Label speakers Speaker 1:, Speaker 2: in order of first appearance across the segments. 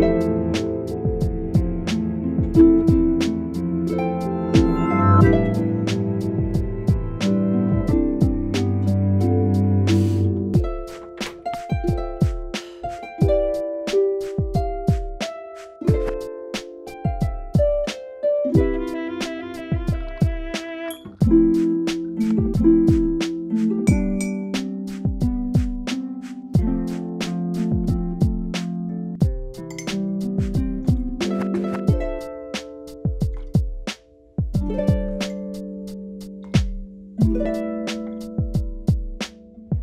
Speaker 1: Thank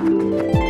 Speaker 1: Bye.